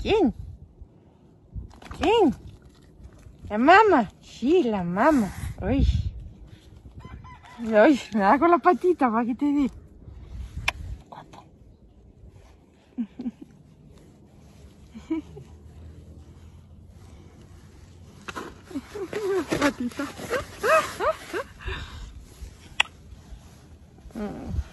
¿Quién? ¿Quién? La mamá. Sí, la mamá. Uy. Uy, me da con la patita para que te di? patita. Mm.